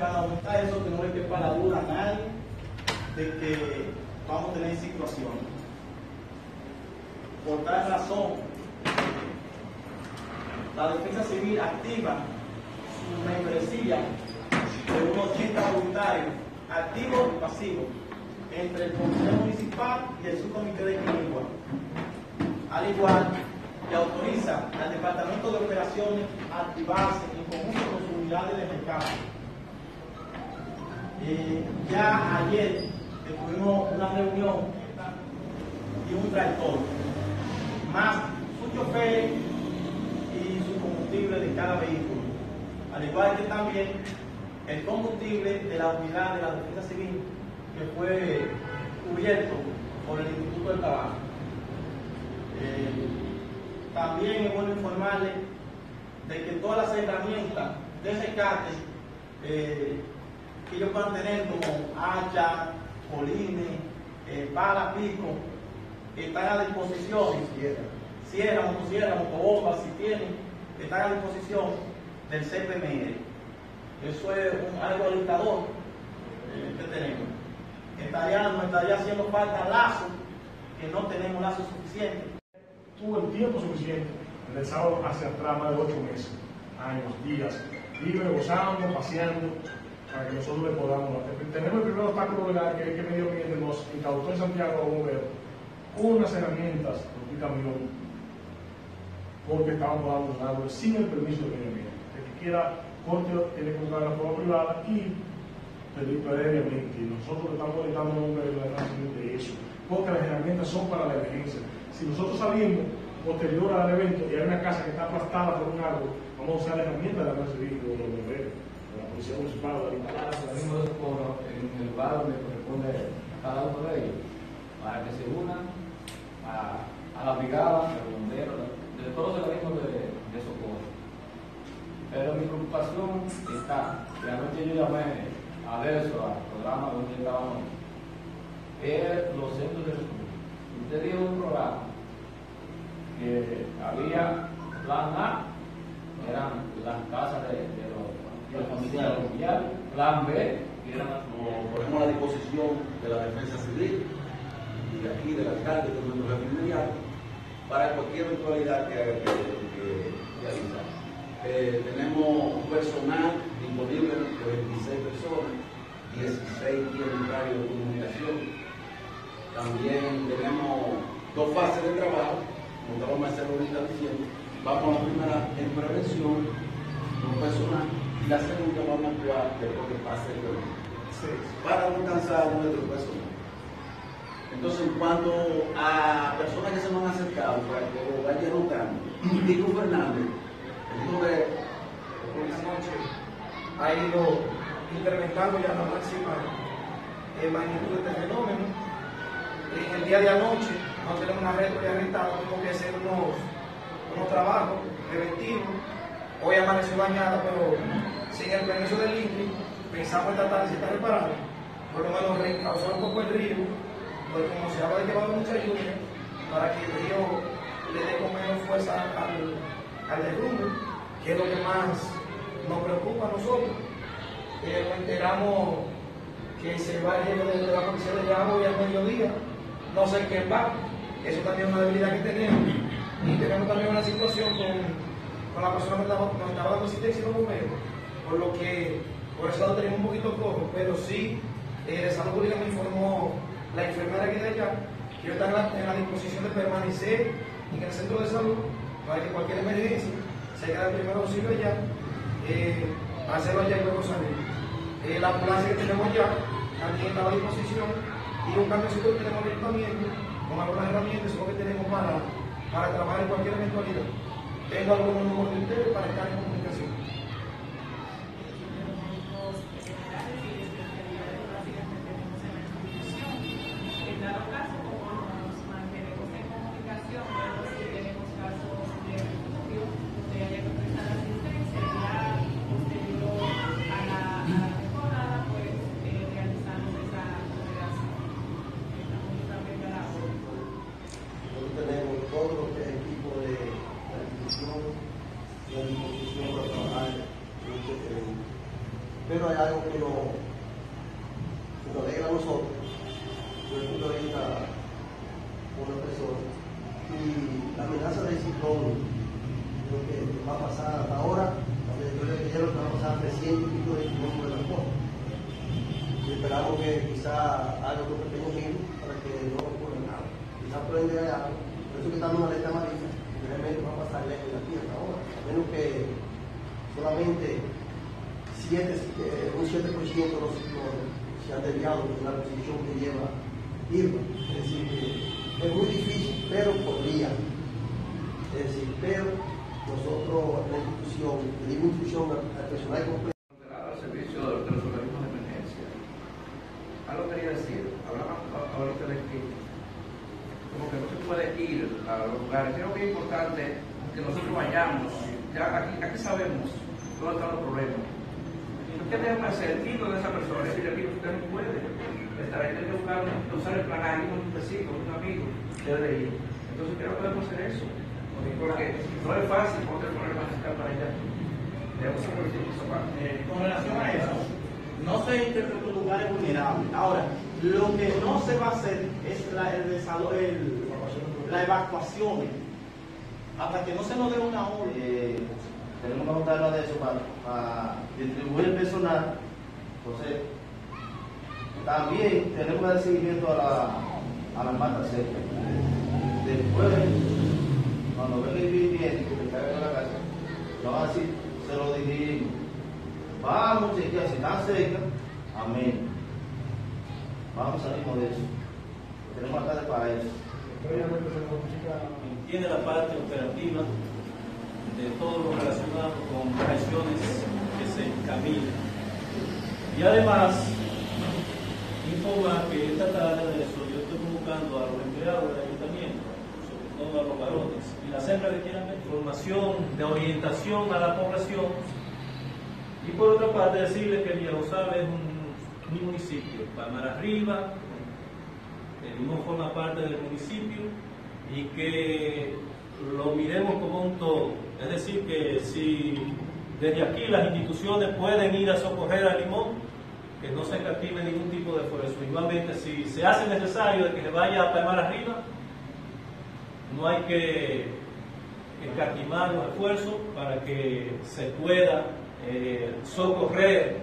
Para aumentar eso, que no le quepa la duda a nadie de que vamos a tener situaciones. Por tal razón, la defensa civil activa su membresía de unos 80 voluntarios, activos y pasivos, entre el Consejo Municipal y el Subcomité de Quilingua. Al igual que autoriza al Departamento de Operaciones a activarse en conjunto con sus unidades de mercado. Eh, ya ayer tuvimos una reunión y un tractor, más su chofer y su combustible de cada vehículo, al igual que también el combustible de la unidad de la defensa civil que fue cubierto por el Instituto del Trabajo. Eh, también es bueno informarles de que todas las herramientas de rescate eh, que ellos puedan tener como hacha, polines, eh, pala, pico, están a disposición, sierra, motosierra, motobomba, si tienen, están a disposición del CPMR. Eso es un, algo alentador eh, que tenemos. Estaría, nos estaría haciendo falta lazos, que no tenemos lazos suficientes. Tuvo el tiempo suficiente, sábado hacia atrás, más de ocho meses, años, días, libre, gozando, paseando, para que nosotros le podamos. Tenemos el primer obstáculo legal que, que Medio Ambiente nos incautó en Santiago a unas herramientas un camión porque estaban dando un árbol sin el permiso del medio ambiente. El que quiera corte tiene que la forma privada y pedir previamente. Nosotros estamos dando un de eso, porque las herramientas son para la emergencia. Si nosotros salimos posterior al evento y hay una casa que está aplastada por un árbol, vamos a usar la herramienta de la Civil o los de la Policía Municipal, de la instalar de socorro en el lugar donde corresponde a cada uno de ellos, para que se unan a, la brigada, a los de todos los organismos de, de socorro. Pero mi preocupación está, anoche yo llamé a Verso, al programa donde estábamos, es los centros de recursos. Usted dijo un programa que había plan A, eran las casas de, de los, de los familiares, plan B, que las ponemos a la disposición de la defensa civil y de aquí del alcalde, de nuestro inmediato, para cualquier eventualidad que que, que realizar. Eh, tenemos un personal disponible de 26 personas, 16 tienen horario de comunicación. También tenemos dos fases de trabajo, como a hacer ahorita diciendo. Vamos a la primera en prevención, con personal, y la segunda vamos a actuar después que pase el evento. Para no cansar a nuestro personal. Entonces, en cuanto a personas que se nos han acercado, para que lo vayan notando, Diego Fernández, el hijo de esta noche ha ido incrementando ya la máxima eh, magnitud de este fenómeno. En el día de anoche no tenemos una red de arrestado, tenemos que hacer unos, unos trabajos preventivos. Hoy amaneció bañada, pero sin el permiso del INRI, pensamos esta tarde si está reparado, por lo menos reencauzar un poco el río porque como se habla de que va a haber mucha lluvia, para que el río le dé con menos fuerza al, al derrumbe, que es lo que más nos preocupa a nosotros. Eh, enteramos que se va el jefe de la policía de agua hoy al mediodía, no sé qué va, eso también es una debilidad que tenemos. Y tenemos también una situación con, con la persona que nos estaba dando asistencia los bomberos, por lo que por eso lado tenemos un poquito cojo, pero sí, eh, de salud pública me informó la enfermera que de allá, que yo está en la, la, disposición de permanecer en el centro de salud para que cualquier emergencia se quede el primer auxilio allá, eh, hacerlo allá y luego salir. Eh, la ambulancia que tenemos allá también está a disposición y un cambio que tenemos también con algunas herramientas lo que tenemos para, para trabajar en cualquier eventualidad. Tengo algunos números de ustedes para estar en comunicación. tenemos todo lo que es equipo de la institución y la disposición algo que nos, que nos alegra a nosotros, desde el punto de vista como persona. Y la amenaza del ciclón, lo que va a pasar hasta ahora, la directora que dijeron que va a pasar 300 y pico de kilómetros de la costa. Y esperamos que quizá haga otro pequeño giro para que no ocurra nada. Quizá prende algo. Por eso que estamos en alerta amarilla, realmente va a pasar lejos de aquí hasta ahora. A menos que solamente 7, eh, un 7% de los ciclones se han desviado de la posición que lleva Irma. Es decir, que es muy difícil, pero podría. Es decir, pero nosotros, la institución, le al, al personal completo. al servicio de los organismos de emergencia. Algo quería decir, hablaba ahorita de que como que no se puede ir a los lugares. Creo que es importante que nosotros vayamos, ya aquí, aquí sabemos dónde están los problemas. ¿Qué debemos hacer? Ir donde esa persona, decirle, amigo, usted no puede estar ahí, tiene que buscar, usar el plan A, un vecino, un amigo, debe de ir. Entonces creo que podemos hacer eso, porque no es fácil poner problemas fiscal para allá. Debemos hacer eso con relación a eso, no se interpretó lugares vulnerables. Ahora, lo que no se va a hacer es la, el el- la evacuación. Hasta que no se nos dé una orden. eh, tenemos que juntarnos de eso para, distribuir el personal. Entonces, también tenemos que dar seguimiento a la, a la mata seca. Después, cuando venga el viviente que caiga en la casa, lo van a decir, se lo dirigimos. Vamos, chequear si están secas, amén. Vamos, salimos de eso. Tenemos acá para eso. Tiene la parte operativa de todo lo relacionado con acciones que se encaminan. Y además, informar que esta tarde de eso yo estoy convocando a los empleados del ayuntamiento, sobre todo a los varones, y las hembras que quieran información de orientación a la población. Y por otra parte, decirles que Villarosal es un, un municipio, Palmar Arriba, Limón forma parte del municipio y que lo miremos como un todo. Es decir, que si desde aquí las instituciones pueden ir a socorrer al Limón, que no se escative ningún tipo de esfuerzo. Igualmente, si se hace necesario de que se vaya a Palmar arriba, no hay que escatimar los esfuerzos para que se pueda eh, socorrer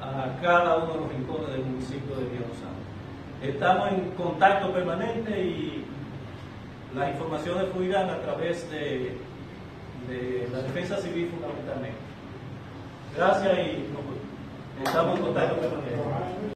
a cada uno de los rincones del municipio de Villarosal. Estamos en contacto permanente y las informaciones fluirán a través de, la defensa civil fundamentalmente. Gracias y estamos en contacto permanente.